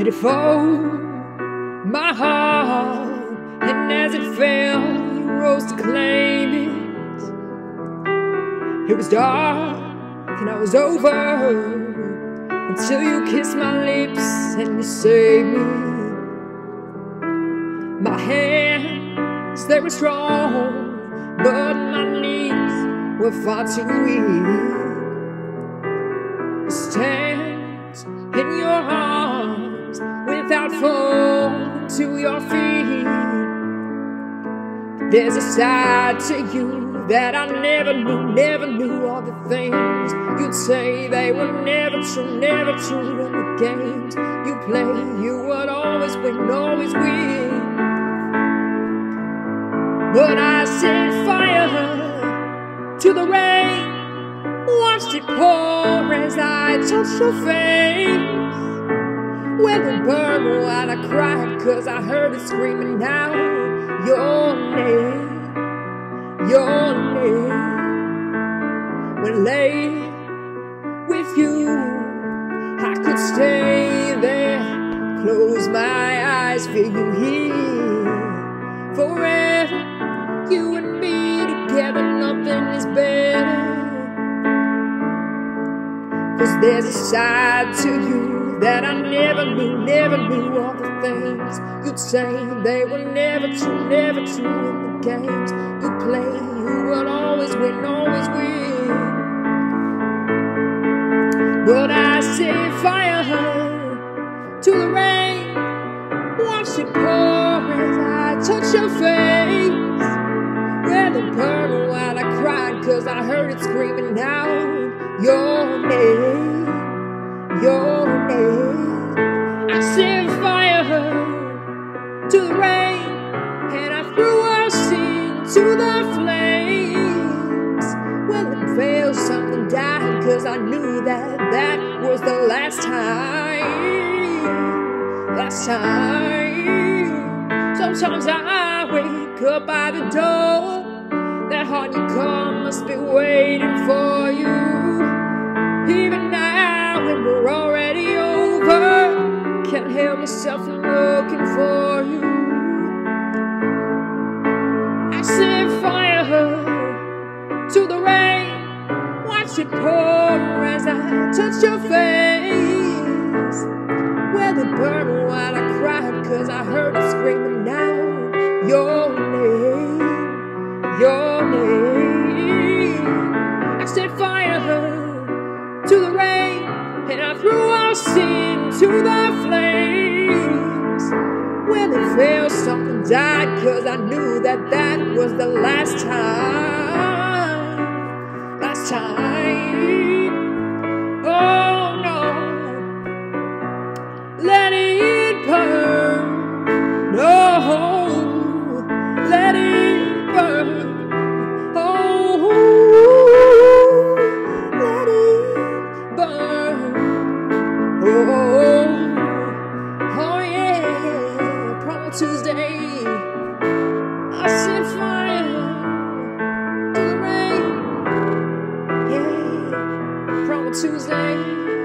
Let it fall, my heart, and as it fell, you rose to claim it. It was dark, and I was over until you kissed my lips and you saved me. My hands, they were strong, but my knees were far too weak. Stand falling to your feet. There's a side to you that I never knew, never knew all the things you'd say they were never true, never true. in the games you play, you would always win, always win. But I set fire to the rain, watched it pour as I touched your face. When the burn out, I cried cause I heard it screaming out your name, your name. When lay with you, I could stay there, close my eyes, feel you here forever. Cause there's a side to you that I never knew, never knew all the things you'd say. They were never true, never true in the games you play. You would always win, always win. But I set fire to the rain, watch it pour as I touch your face. The burn while I cried, cause I heard it screaming out your name, your name. I set fire to the rain, and I threw us into the flames. When it failed, something died, cause I knew that that was the last time. Last time. Sometimes I wake up by the door. That heart you call must be waiting for you. We're already over, can't help myself from looking for you. I set fire to the rain, watch it pour as I touch your face. Where the burn while I cried, cause I heard it screaming out your to the flames. When it fell, something died, cause I knew that that was the last time, last time. Tuesday.